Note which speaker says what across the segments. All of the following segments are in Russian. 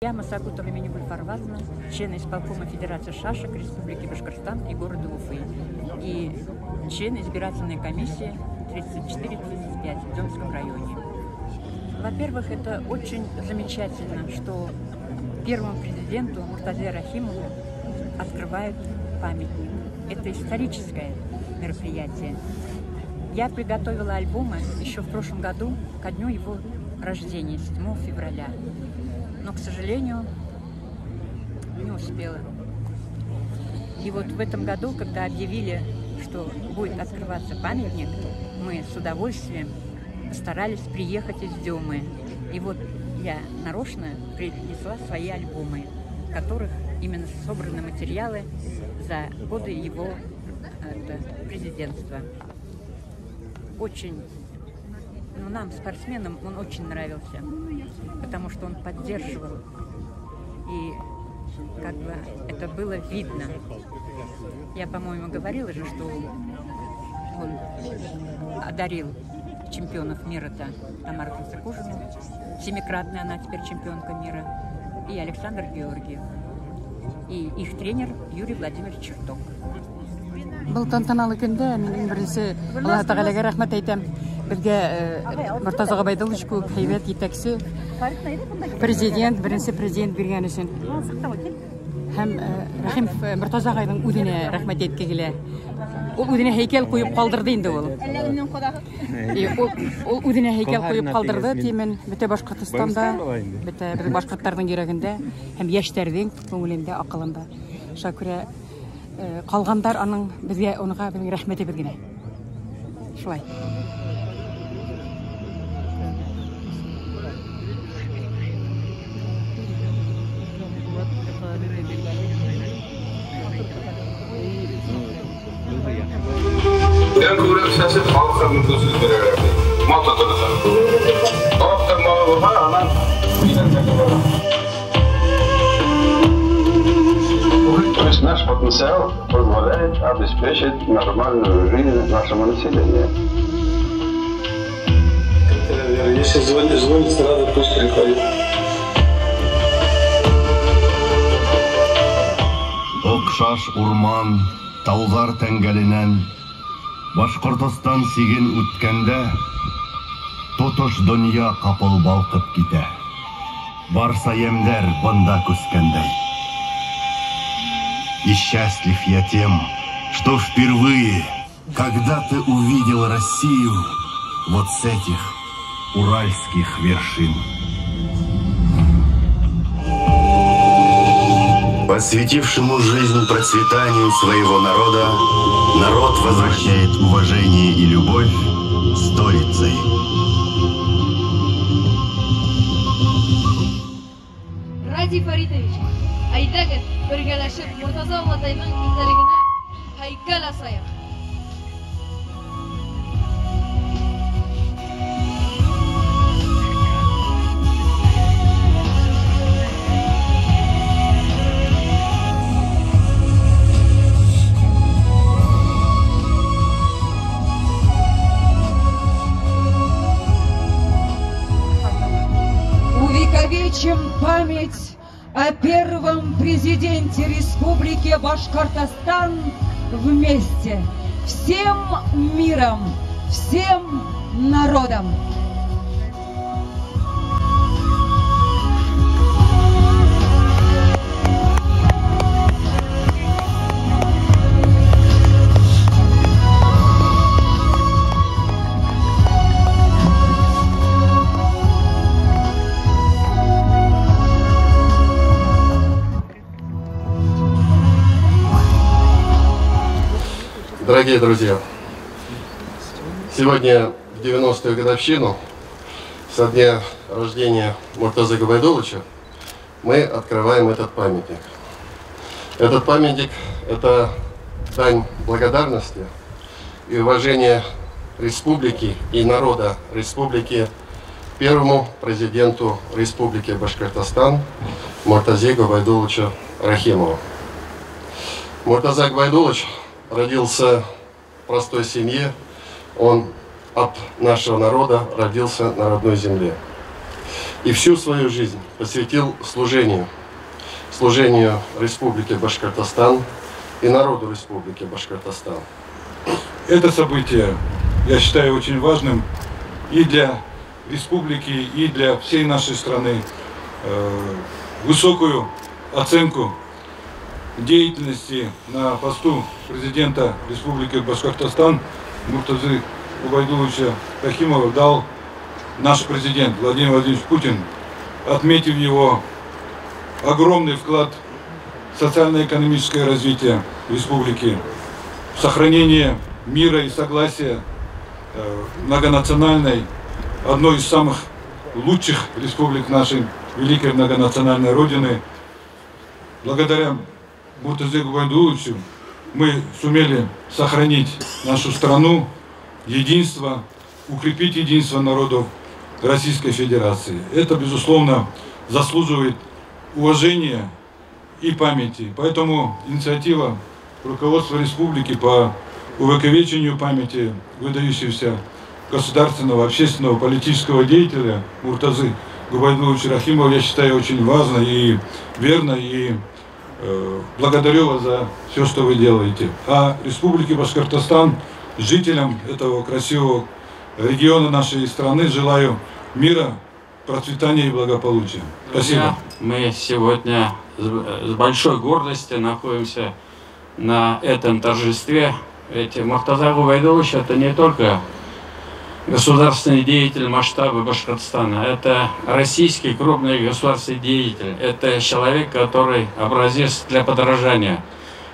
Speaker 1: Я Масагутова имени Гульфарвазна, член исполкома Федерации Шашек Республики Башкортостан и города Уфы. И член избирательной комиссии 34-35 в Демском районе. Во-первых, это очень замечательно, что первому президенту Муртазе Рахимову открывают памятник. Это историческое мероприятие. Я приготовила альбомы еще в прошлом году, ко дню его рождения, 7 февраля. Но, к сожалению, не успела. И вот в этом году, когда объявили, что будет открываться памятник, мы с удовольствием постарались приехать из Демы. И вот я нарочно принесла свои альбомы, в которых именно собраны материалы за годы его это, президентства. Очень, ну нам, спортсменам, он очень нравился, потому что он поддерживал. И как бы это было видно. Я, по-моему, говорила же, что он одарил чемпионов мира-то Тамару Концакужину, семикратная она теперь чемпионка мира, и Александр Георгиев, и их тренер Юрий Владимирович Черток.
Speaker 2: Был тантаналы көндә мин беренче Аллаһ Тәгаләгә рәхмәт әйтәм. бізге мұртаз ғабайдулович көп хейбет етекші президент бірінші президент берген үшін. Һәм рахим мұртаз ағайдың үдіне рәхмәт келе. Ол үдіне һәйкәл қойып қалдырды енді ол. Ол үдіне һәйкәл қойып қалдырды деймін. Бөтә башқұртстанда бөтә біздің башқұрттардың йөрәгендә һәм яшьтәрҙең күңелендә ақылында. Шуға күрә қалғандар аның бізге онға бізге рәхмәте бергене шулай.
Speaker 3: Kurak sesi halka müdürsüz bir herhalde. Mata tanısan. Orta malı var anan.
Speaker 4: То есть наш потенциал позволяет обеспечить нормальную жизнь нашему населению.
Speaker 5: Если звонит, звонит сразу, пусть приходит.
Speaker 6: Окшаш урман, таулар тәңгәленән, Башкортостан сиген үткәндә, тотыш дөнья капыл балкып китә. Барса ямдәр бында күскәндәй. И счастлив я тем, что впервые, когда ты увидел Россию вот с этих уральских вершин. Посвятившему жизнь процветанию своего народа, народ возвращает уважение и любовь сторицей.
Speaker 7: Ради Фаридович, айдагыз бергәләшеп Муртаза Алатайның исәлегенә һәйкәл асаек.
Speaker 8: Увековечим память о первом президенте Республики Башкортостан вместе, всем миром, всем народом.
Speaker 9: Дорогие друзья, сегодня в 90-ю годовщину со дня рождения Муртазы Габайдуловича мы открываем этот памятник. Этот памятник – это дань благодарности и уважения республики и народа республики первому президенту республики Башкортостан Муртазе Габайдуловичу Рахимову. Муртаза Габайдулович родился простой семье. Он от нашего народа родился на родной земле. и всю свою жизнь посвятил служению, служению Республики Башкортостан и народу Республики Башкортостан.
Speaker 10: Это событие я считаю очень важным и для республики, и для всей нашей страны. Э, высокую оценку деятельности на посту президента Республики Башкортостан Муртазы Убайдуловича Рахимова дал наш президент Владимир Владимирович Путин, отметив его огромный вклад в социально-экономическое развитие республики, в сохранение мира и согласия э, многонациональной, одной из самых лучших республик нашей великой многонациональной Родины. Благодаря Муртазе Губайдуловичу мы сумели сохранить нашу страну, единство, укрепить единство народов Российской Федерации. Это, безусловно, заслуживает уважения и памяти. Поэтому инициатива руководства республики по увековечению памяти выдающегося государственного, общественного, политического деятеля Муртазы Губайдуловича Рахимова, я считаю, очень важно и верно, и благодарю вас за все, что вы делаете. А Республике Башкортостан, жителям этого красивого региона нашей страны желаю мира, процветания и благополучия. Спасибо.
Speaker 11: Мы сегодня с большой гордостью находимся на этом торжестве. Ведь Махтаза Губайдулович это не только государственный деятель масштаба Башкортостана, это российский крупный государственный деятель, это человек, который образец для подражания.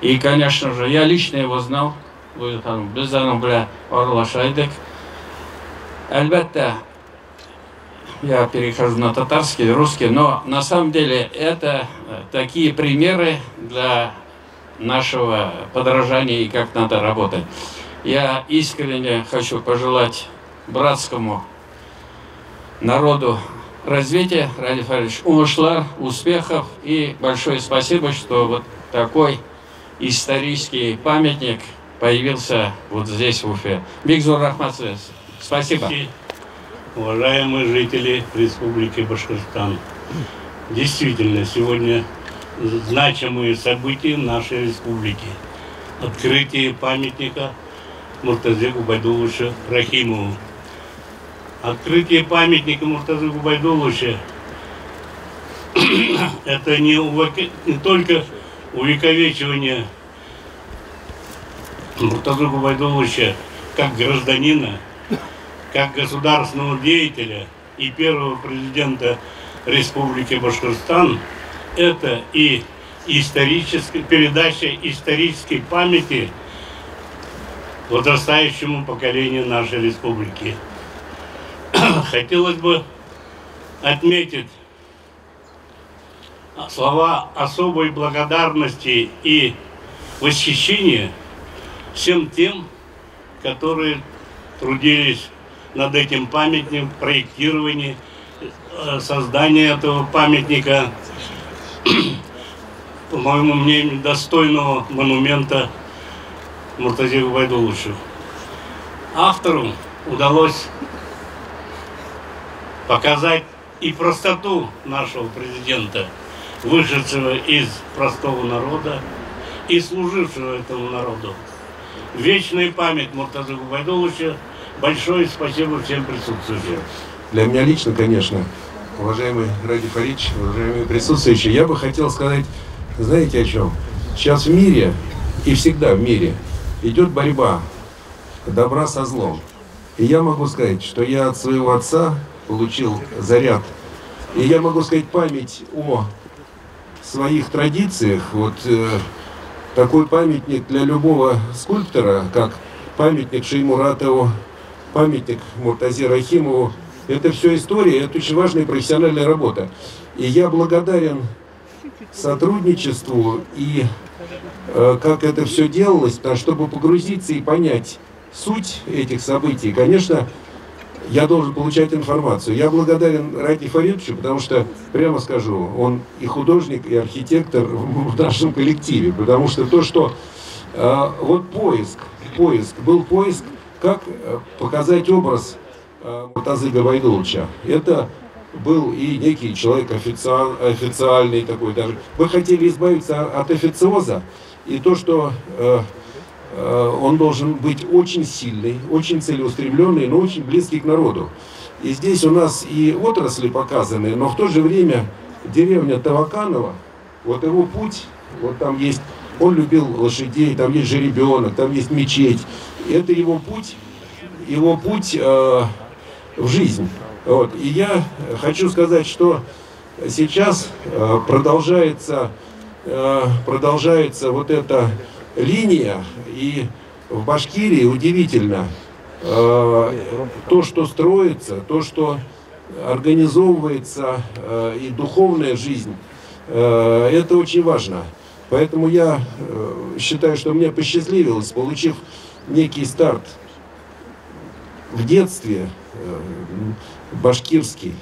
Speaker 11: И, конечно же, я лично его знал, uni bilan oralashaydik Albatta, я перехожу на татарский, русский, но на самом деле это э, такие примеры для нашего подражания и как надо работать. Я искренне хочу пожелать братскому народу развития, Ради Фаридович, умышлар, успехов и большое спасибо, что вот такой исторический памятник появился вот здесь, в Уфе. Бигзур Рахматсвес. Спасибо.
Speaker 12: Уважаемые жители Республики Башкортостан, действительно, сегодня значимые события нашей республике. Открытие памятника Муртазе Губайдуловича Рахимову. Открытие памятника Муртазе Губайдуловича это не, увеки... не только увековечивание Муртазу Губайдуловича как гражданина, как государственного деятеля и первого президента Республики Башкортостан, это и историческая передача исторической памяти возрастающему поколению нашей республики. Хотелось бы отметить слова особой благодарности и восхищения всем тем, которые трудились над этим памятником, проектировании, э, создания этого памятника, по моему мнению, достойного монумента Муртазе Губайдуловичу. Автору удалось показать и простоту нашего президента, вышедшего из простого народа и служившего этому народу. Вечная память Муртазы Губайдуловича – Большое спасибо всем присутствующим.
Speaker 13: Для меня лично, конечно, уважаемый Ради Фарич, уважаемые присутствующие, я бы хотел сказать, знаете о чем? Сейчас в мире и всегда в мире идет борьба добра со злом. И я могу сказать, что я от своего отца получил заряд. И я могу сказать память о своих традициях. Вот э, такой памятник для любого скульптора, как памятник Шеймуратову, памятник Муртазе Рахимову. Это все история, это очень важная профессиональная работа. И я благодарен сотрудничеству и э, как это все делалось, потому, чтобы погрузиться и понять суть этих событий. Конечно, я должен получать информацию. Я благодарен Ради Фаридовичу, потому что, прямо скажу, он и художник, и архитектор в нашем коллективе. Потому что то, что э, вот поиск, поиск, был поиск как э, показать образ э, Муртазы Габайдуловича? Это был и некий человек официал, официальный такой даже. Мы хотели избавиться от официоза и то, что э, он должен быть очень сильный, очень целеустремленный, но очень близкий к народу. И здесь у нас и отрасли показаны, но в то же время деревня Таваканова, вот его путь, вот там есть, он любил лошадей, там есть жеребенок, там есть мечеть. Это его путь, его путь э, в жизнь. Вот. И я хочу сказать, что сейчас э, продолжается, э, продолжается вот эта линия, и в Башкирии удивительно, э, то, что строится, то, что организовывается, э, и духовная жизнь, э, это очень важно. Поэтому я считаю, что мне посчастливилось, получив некий старт в детстве, башкирский.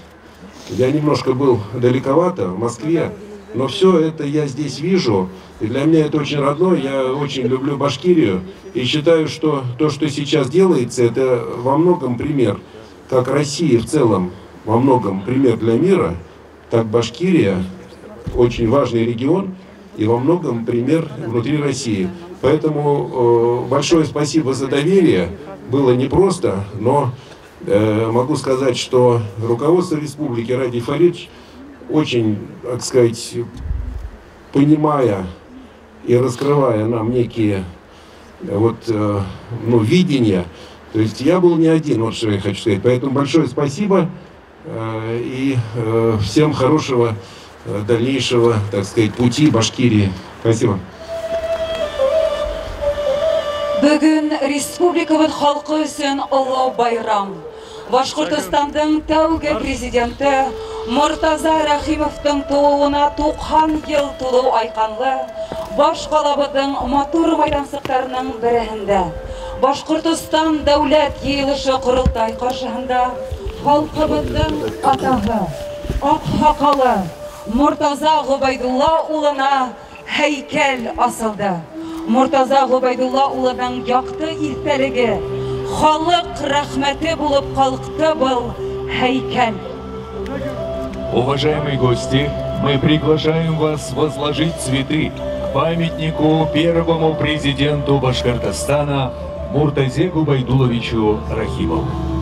Speaker 13: Я немножко был далековато, в Москве, но все это я здесь вижу, и для меня это очень родное, я очень люблю Башкирию, и считаю, что то, что сейчас делается, это во многом пример, как Россия в целом, во многом пример для мира, так Башкирия, очень важный регион, и во многом пример внутри России. Поэтому э, большое спасибо за доверие, было непросто, но Э, могу сказать, что руководство республики Ради Фаридж очень, так сказать, понимая и раскрывая нам некие вот, э, ну, видения, то есть я был не один, вот что я хочу сказать. Поэтому большое спасибо э, и всем хорошего дальнейшего, так сказать, пути Башкирии. Спасибо.
Speaker 11: Бүгін республикабыз халқы үшін ұлы байрам. Башқұртстандың тәуге президенті Мұртаза Рахимовтың туына 90 ел тулу айқанлы баш қалабыдың матур майдансықтарының біріхінде. Башқұртстан дәулет еліші құрылтай қаршығында халқымыздың атағы, ақ хақалы Мұртаза Ғұбайдулла ұлына хейкел асылды. Мұртаза Ғұбайдулла ұлының яқты иртәлігі, халық рахметі болып қалықты бұл хейкел.
Speaker 14: Уважаемые гости, мы приглашаем вас возложить цветы к памятнику первому президенту Башкортостана Муртазе Губайдуловичу Рахимову.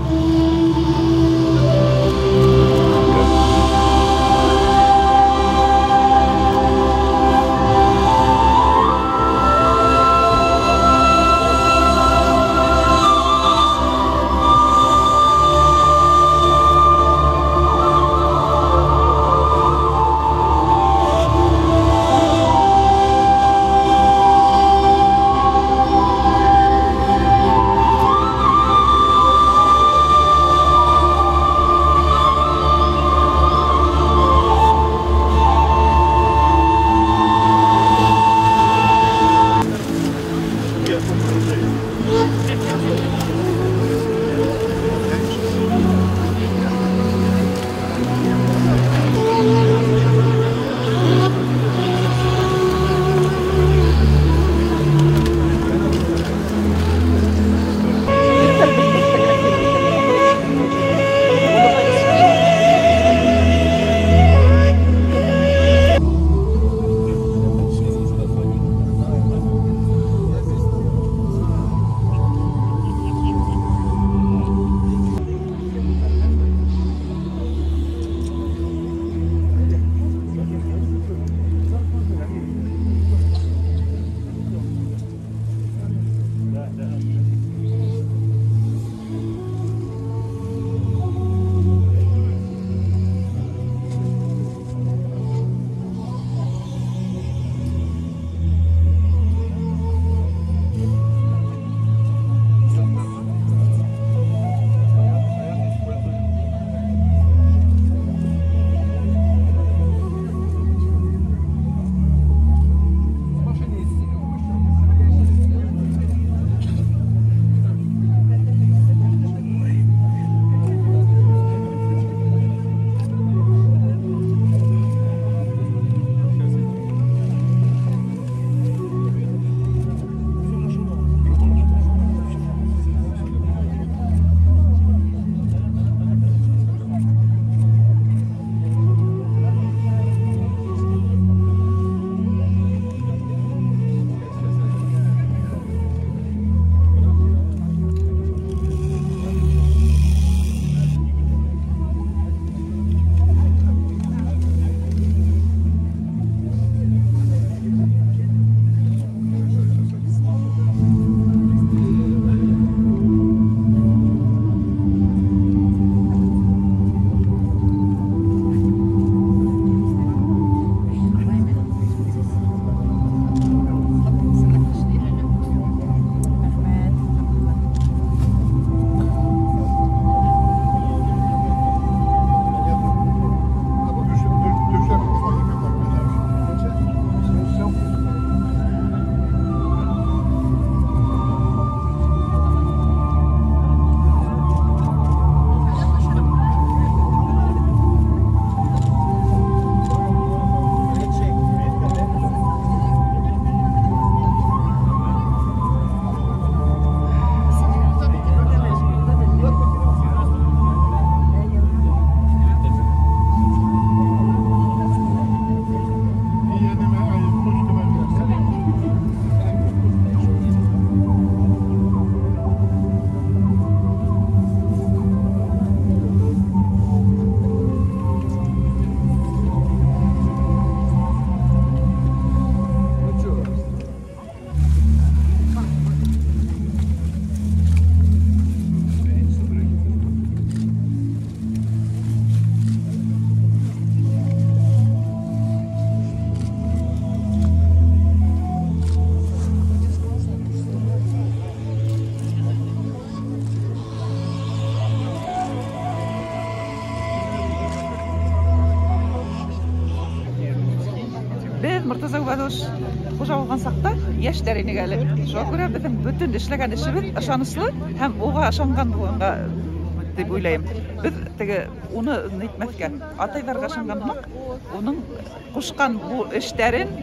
Speaker 15: кужа булган сакта яшьтәр инек әле шуңа күрә безнең бөтен эшләгән эшебез ышанычлы һәм уга ышанган булганга дип уйлайм без теге уны нитмәскә атайларга ышанганлык уның кушкан бу эшләрен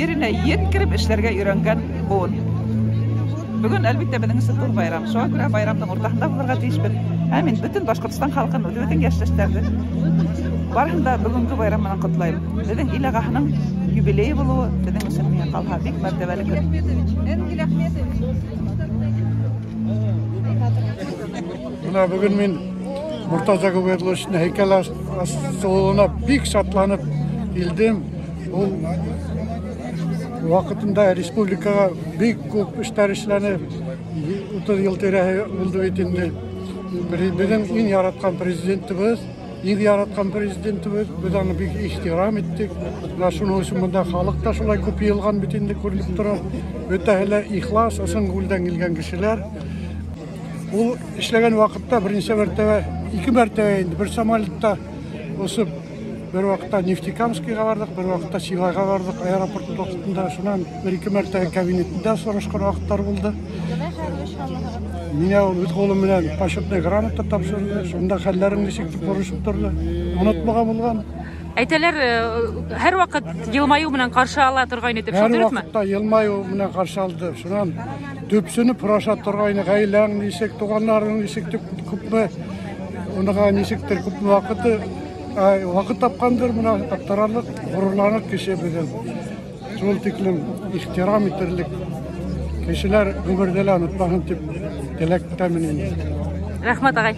Speaker 15: yerine yetkirib эшләргә өйрәнгән буын Бүген әлбиттә безнең өчен зур байрам. Шуңа күрә байрамның уртаһында булырга тиешбез. Һәм мин бөтен Башкортстан халкын, бөтен яшьтәшләрне барыһын да бүгенге байрам менән котлайм. Безнең ил агасының юбилее булуы безнең өчен миңа калһа бик мәртәбәле көн.
Speaker 16: Менә бүген мин Муртаза Губердовичның һәйкәл асылына бик шатланып килдем. Ул вакытында республикага бик күп эшләр эшләнеп, 30 ел тирәһе булды бит инде. Безнең иң яраткан президентыбыз, иң яраткан президентыбыз, без аны бик ихтирам иттек. Менә шуның өчен монда халык та шулай күп йылган бит инде күренеп тора. Бөтәһеләр ихлас, ысын күлдән килгән кешеләр. Ул эшләгән вакытта беренче мәртәбә, ике мәртәбә инде бер самолетта осып бір уақытта нефтекамскийге бардық бір уақытта силайға бардық аэропорттың уақытында сонан бір екі мәрте кабинетінде сұрашқан уақыттар болды меня өз қолымменен почетный грамота тапсырды сонда хәлдәрің десек деп ұрысып тұрды ұнатпаған болған
Speaker 17: әйтәләр һәр уақыт елмаю менен қарсы ала торгайны деп шул дөресме һәр
Speaker 16: вакытта елмаю менен қарсы алды шунан дөпсүнүп ураша торгайны гаиләң десек туганнарың десек деп күпме унага ничектер күпме уақыты уақыт тапқандар мына таптаралық ғұрурланып кеше бізден жол тиклим ихтирам кишилер кешелер өмірделе унутпагын деп тілек
Speaker 17: рахмат агай